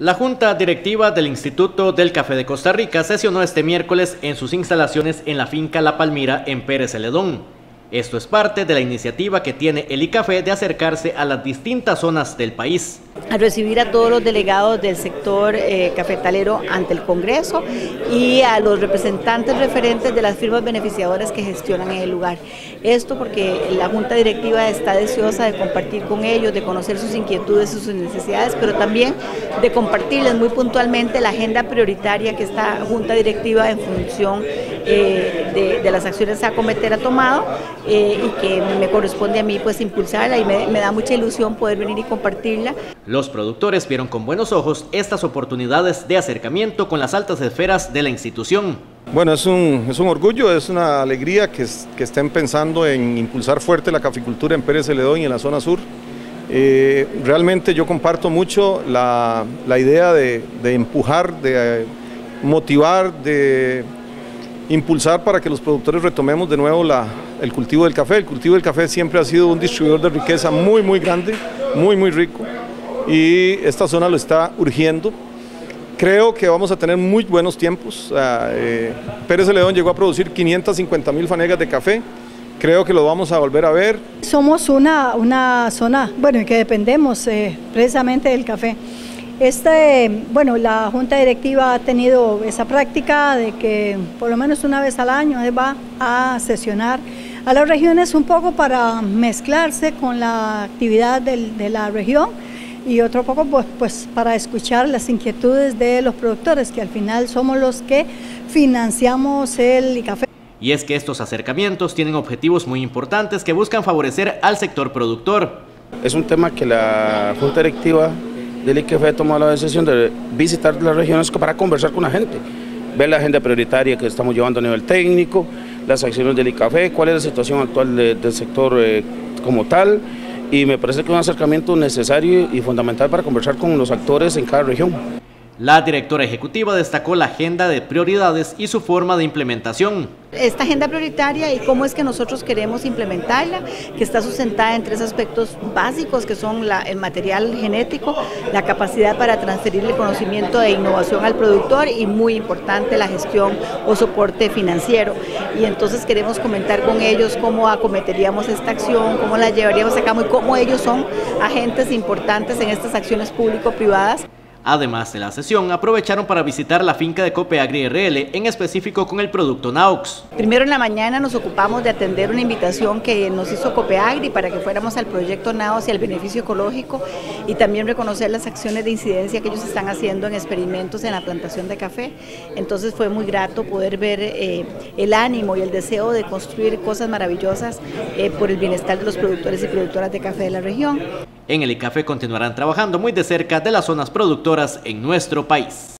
La Junta Directiva del Instituto del Café de Costa Rica sesionó este miércoles en sus instalaciones en la finca La Palmira en Pérez Celedón. Esto es parte de la iniciativa que tiene el ICAFE de acercarse a las distintas zonas del país. A recibir a todos los delegados del sector eh, cafetalero ante el Congreso y a los representantes referentes de las firmas beneficiadoras que gestionan en el lugar. Esto porque la Junta Directiva está deseosa de compartir con ellos, de conocer sus inquietudes y sus necesidades, pero también de compartirles muy puntualmente la agenda prioritaria que esta Junta Directiva en función eh, de, las acciones a cometer ha tomado eh, y que me corresponde a mí pues impulsarla y me, me da mucha ilusión poder venir y compartirla. Los productores vieron con buenos ojos estas oportunidades de acercamiento con las altas esferas de la institución. Bueno, es un, es un orgullo, es una alegría que, que, estén pensando en impulsar fuerte la caficultura en Pérez Celedón y en la zona sur. Eh, realmente yo comparto mucho la, la idea de, de, empujar, de motivar, de impulsar para que los productores retomemos de nuevo la, el cultivo del café. El cultivo del café siempre ha sido un distribuidor de riqueza muy, muy grande, muy, muy rico y esta zona lo está urgiendo. Creo que vamos a tener muy buenos tiempos. Eh, Pérez León llegó a producir 550 mil fanegas de café. Creo que lo vamos a volver a ver. Somos una, una zona, bueno, que dependemos eh, precisamente del café. Este, bueno, la Junta Directiva ha tenido esa práctica de que por lo menos una vez al año va a sesionar a las regiones un poco para mezclarse con la actividad de la región y otro poco pues, pues para escuchar las inquietudes de los productores, que al final somos los que financiamos el café. Y es que estos acercamientos tienen objetivos muy importantes que buscan favorecer al sector productor. Es un tema que la Junta Directiva del ICF tomó la decisión de visitar las regiones para conversar con la gente, ver la agenda prioritaria que estamos llevando a nivel técnico, las acciones del ICAFE, cuál es la situación actual del sector eh, como tal, y me parece que es un acercamiento necesario y fundamental para conversar con los actores en cada región. La directora ejecutiva destacó la agenda de prioridades y su forma de implementación. Esta agenda prioritaria y cómo es que nosotros queremos implementarla, que está sustentada en tres aspectos básicos, que son el material genético, la capacidad para transferir el conocimiento e innovación al productor y muy importante la gestión o soporte financiero. Y entonces queremos comentar con ellos cómo acometeríamos esta acción, cómo la llevaríamos a cabo y cómo ellos son agentes importantes en estas acciones público-privadas. Además de la sesión, aprovecharon para visitar la finca de Copeagri RL, en específico con el producto Naux. Primero en la mañana nos ocupamos de atender una invitación que nos hizo Copeagri para que fuéramos al proyecto Naos y al beneficio ecológico y también reconocer las acciones de incidencia que ellos están haciendo en experimentos en la plantación de café. Entonces fue muy grato poder ver eh, el ánimo y el deseo de construir cosas maravillosas eh, por el bienestar de los productores y productoras de café de la región. En el ICAFE continuarán trabajando muy de cerca de las zonas productoras en nuestro país.